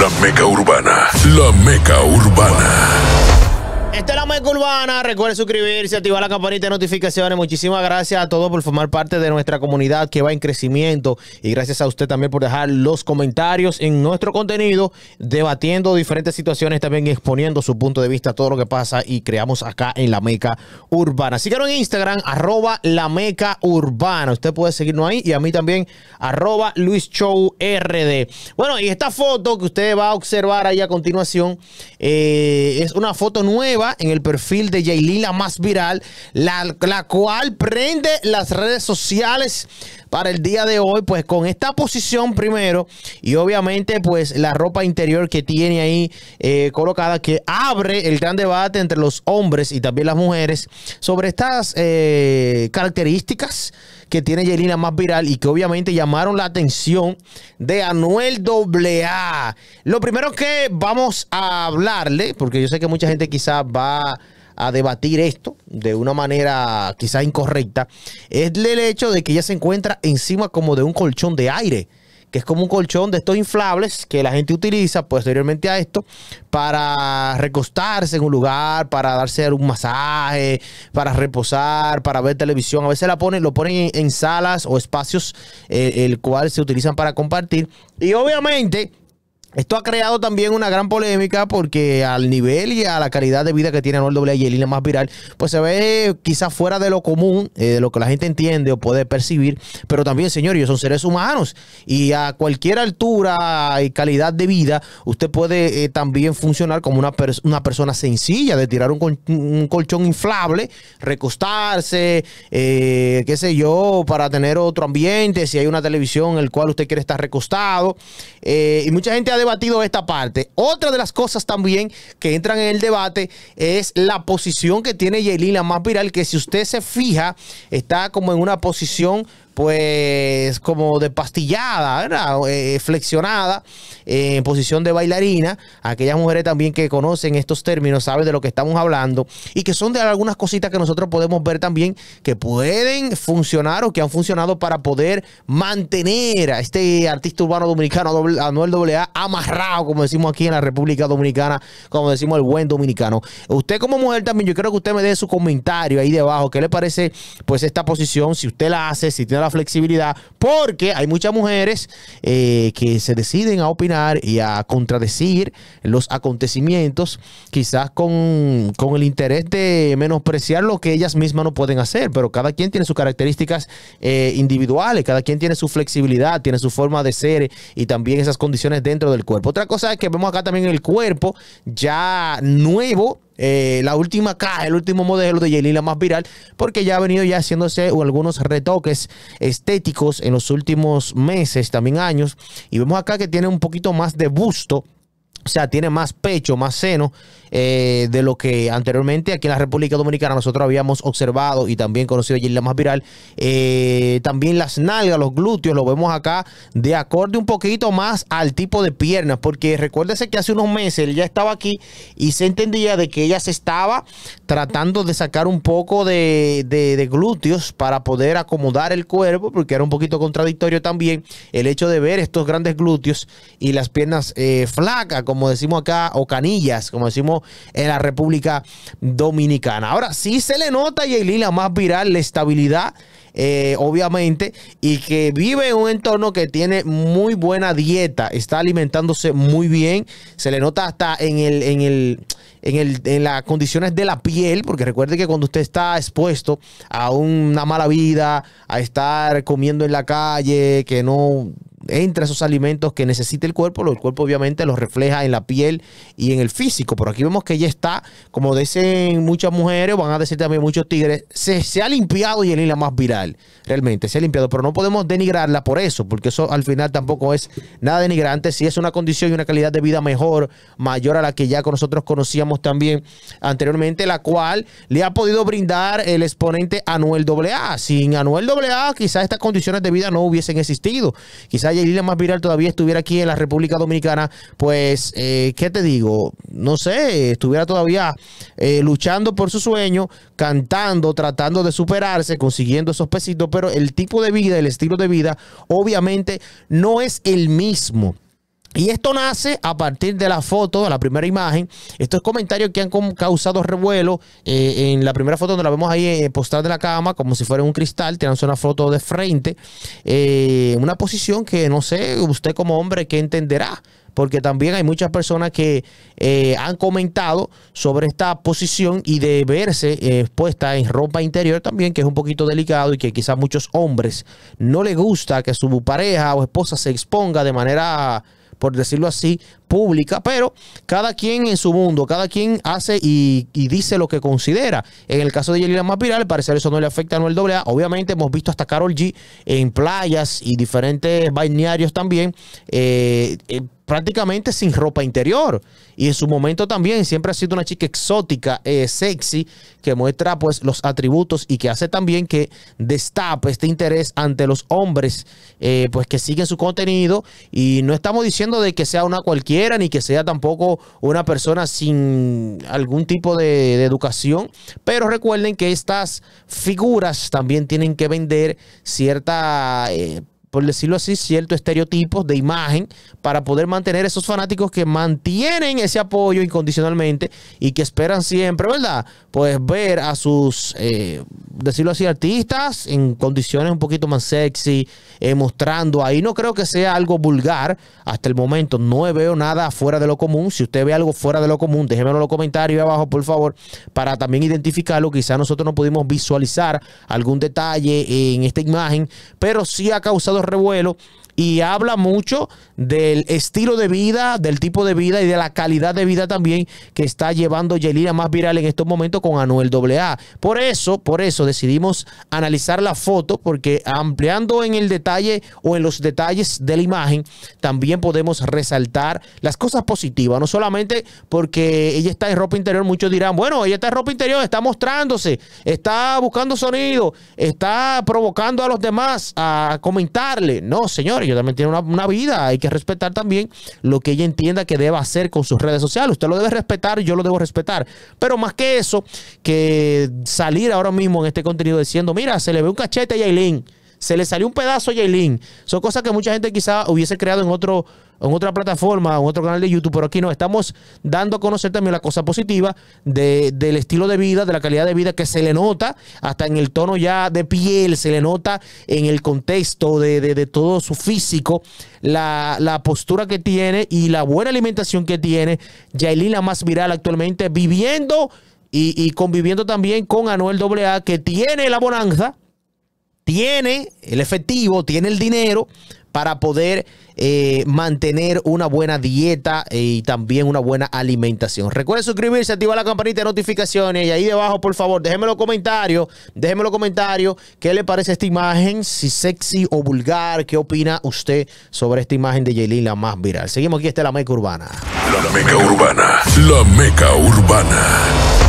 La meca urbana. La meca urbana. Esta es la Meca Urbana. Recuerde suscribirse, activar la campanita de notificaciones. Muchísimas gracias a todos por formar parte de nuestra comunidad que va en crecimiento. Y gracias a usted también por dejar los comentarios en nuestro contenido, debatiendo diferentes situaciones, también exponiendo su punto de vista, todo lo que pasa y creamos acá en la Meca Urbana. Síganos en Instagram, arroba la Meca Urbana. Usted puede seguirnos ahí y a mí también, arroba Luis Show RD. Bueno, y esta foto que usted va a observar ahí a continuación eh, es una foto nueva en el perfil de Yailin, la más viral, la, la cual prende las redes sociales para el día de hoy, pues con esta posición primero. Y obviamente pues la ropa interior que tiene ahí eh, colocada que abre el gran debate entre los hombres y también las mujeres sobre estas eh, características que tiene Yelina más viral y que obviamente llamaron la atención de Anuel AA. Lo primero que vamos a hablarle, porque yo sé que mucha gente quizás va a debatir esto de una manera quizás incorrecta, es el hecho de que ella se encuentra encima como de un colchón de aire que es como un colchón de estos inflables que la gente utiliza posteriormente a esto para recostarse en un lugar, para darse un masaje, para reposar, para ver televisión. A veces la ponen, lo ponen en, salas o espacios eh, el cual se utilizan para compartir. Y obviamente esto ha creado también una gran polémica porque al nivel y a la calidad de vida que tiene Anuel AA y el más viral, pues se ve quizás fuera de lo común, eh, de lo que la gente entiende o puede percibir, pero también, señor, ellos son seres humanos y a cualquier altura y calidad de vida, usted puede eh, también funcionar como una, una persona sencilla, de tirar un, un colchón inflable, recostarse, eh, qué sé yo, para tener otro ambiente, si hay una televisión en el cual usted quiere estar recostado. y mucha gente ha debatido esta parte. Otra de las cosas también que entran en el debate es la posición que tiene Yailin, la más viral, que si usted se fija, está como en una posición pues como de pastillada, ¿verdad? Eh, flexionada, eh, en posición de bailarina. Aquellas mujeres también que conocen estos términos saben de lo que estamos hablando y que son de algunas cositas que nosotros podemos ver también que pueden funcionar o que han funcionado para poder mantener a este artista urbano dominicano, Anuel AA, amarrado, como decimos aquí en la República Dominicana, como decimos el buen dominicano. Usted como mujer también, yo quiero que usted me dé su comentario ahí debajo. ¿Qué le parece pues esta posición? Si usted la hace, si tiene la flexibilidad, porque hay muchas mujeres eh, que se deciden a opinar y a contradecir los acontecimientos, quizás con, con el interés de menospreciar lo que ellas mismas no pueden hacer, pero cada quien tiene sus características eh, individuales, cada quien tiene su flexibilidad, tiene su forma de ser y también esas condiciones dentro del cuerpo. Otra cosa es que vemos acá también el cuerpo ya nuevo eh, la última caja, el último modelo de Yelila más viral, porque ya ha venido ya haciéndose algunos retoques estéticos en los últimos meses, también años, y vemos acá que tiene un poquito más de busto. O sea, tiene más pecho, más seno eh, de lo que anteriormente aquí en la República Dominicana nosotros habíamos observado y también conocido allí la más viral. Eh, también las nalgas, los glúteos, lo vemos acá de acorde un poquito más al tipo de piernas, porque recuérdese que hace unos meses él ya estaba aquí y se entendía de que ella se estaba tratando de sacar un poco de, glúteos para poder acomodar el cuerpo, porque era un poquito contradictorio también el hecho de ver estos grandes glúteos y las piernas eh, flacas, como decimos acá, o canillas, como decimos en la República Dominicana. Ahora sí se le nota a Yailin la más viral, la estabilidad. Eh, obviamente, y que vive en un entorno que tiene muy buena dieta, está alimentándose muy bien, se le nota hasta en el, en el, en, el, en las condiciones de la piel, porque recuerde que cuando usted está expuesto a una mala vida, a estar comiendo en la calle, que no entra esos alimentos que necesita el cuerpo, el cuerpo obviamente los refleja en la piel y en el físico. Pero aquí vemos que ella está, como dicen muchas mujeres, van a decir también muchos tigres, se, se ha limpiado y es la más viral, realmente, se ha limpiado. Pero no podemos denigrarla por eso, porque eso al final tampoco es nada denigrante. Si es una condición y una calidad de vida mejor, mayor a la que ya nosotros conocíamos también anteriormente, la cual le ha podido brindar el exponente Anuel AA. Sin Anuel AA, quizás estas condiciones de vida no hubiesen existido. Quizás Yelila más viral todavía estuviera aquí en la República Dominicana, pues, eh, ¿qué te digo? No sé, estuviera todavía eh, luchando por su sueño, cantando, tratando de superarse, consiguiendo esos pesitos, pero el tipo de vida, el estilo de vida, obviamente no es el mismo. Y esto nace a partir de la foto, de la primera imagen. Estos comentarios que han causado revuelo eh, en la primera foto donde la vemos ahí eh, postada de la cama, como si fuera un cristal, tirándose una foto de frente. eh, una posición que no sé, usted como hombre, ¿qué entenderá? Porque también hay muchas personas que eh, han comentado sobre esta posición y de verse expuesta en ropa interior también, que es un poquito delicado y que quizás muchos hombres no les gusta que su pareja o esposa se exponga de manera por decirlo así, pública, pero cada quien en su mundo, cada quien hace y, dice lo que considera. En el caso de Yelena más viral, al parecer eso no le afecta a Noel AA. Obviamente hemos visto hasta Carol G en playas y diferentes balnearios también, eh, eh, prácticamente sin ropa interior. Y en su momento también siempre ha sido una chica exótica, eh, sexy, que muestra pues los atributos y que hace también que destape este interés ante los hombres eh, pues que siguen su contenido. Y no estamos diciendo de que sea una cualquiera ni que sea tampoco una persona sin algún tipo de, educación. Pero recuerden que estas figuras también tienen que vender cierta... eh, por decirlo así, ciertos estereotipos de imagen para poder mantener esos fanáticos que mantienen ese apoyo incondicionalmente y que esperan siempre, ¿verdad? Pues ver a sus, eh, decirlo así, artistas en condiciones un poquito más sexy, eh, mostrando ahí. No creo que sea algo vulgar. Hasta el momento no veo nada fuera de lo común. Si usted ve algo fuera de lo común, déjemelo en los comentarios abajo, por favor, para también identificarlo. Quizá nosotros no pudimos visualizar algún detalle en esta imagen, pero sí ha causado revuelo y habla mucho del estilo de vida, del tipo de vida y de la calidad de vida también que está llevando Yelina más viral en estos momentos con Anuel AA. Por eso, por eso decidimos analizar la foto porque ampliando en el detalle o en los detalles de la imagen, también podemos resaltar las cosas positivas, no solamente porque ella está en ropa interior, muchos dirán, bueno, ella está en ropa interior, está mostrándose, está buscando sonido, está provocando a los demás a No, señores, ella también tiene una, una vida, hay que respetar también lo que ella entienda que deba hacer con sus redes sociales. Usted lo debe respetar, yo lo debo respetar. Pero más que eso, que salir ahora mismo en este contenido diciendo, mira, se le ve un cachete a Yailin, se le salió un pedazo a Yailin. Son cosas que mucha gente quizá hubiese creado en otro en otra plataforma, en otro canal de YouTube, pero aquí no. Estamos dando a conocer también la cosa positiva de- del estilo de vida, de la calidad de vida que se le nota, hasta en el tono ya de piel, se le nota en el contexto de, de- todo su físico, la, la postura que tiene y la buena alimentación que tiene. Yailin, la más viral actualmente, viviendo y, y conviviendo también con Anuel AA, que tiene la bonanza tiene el efectivo, tiene el dinero para poder eh, mantener una buena dieta eh, y también una buena alimentación. Recuerden suscribirse, activar la campanita de notificaciones y ahí debajo, por favor, déjenme los comentarios, déjenme los comentarios, qué le parece esta imagen, si sexy o vulgar, qué opina usted sobre esta imagen de Yailin, la más viral. Seguimos aquí, esta es la Meca Urbana. La Meca Urbana. La Meca Urbana.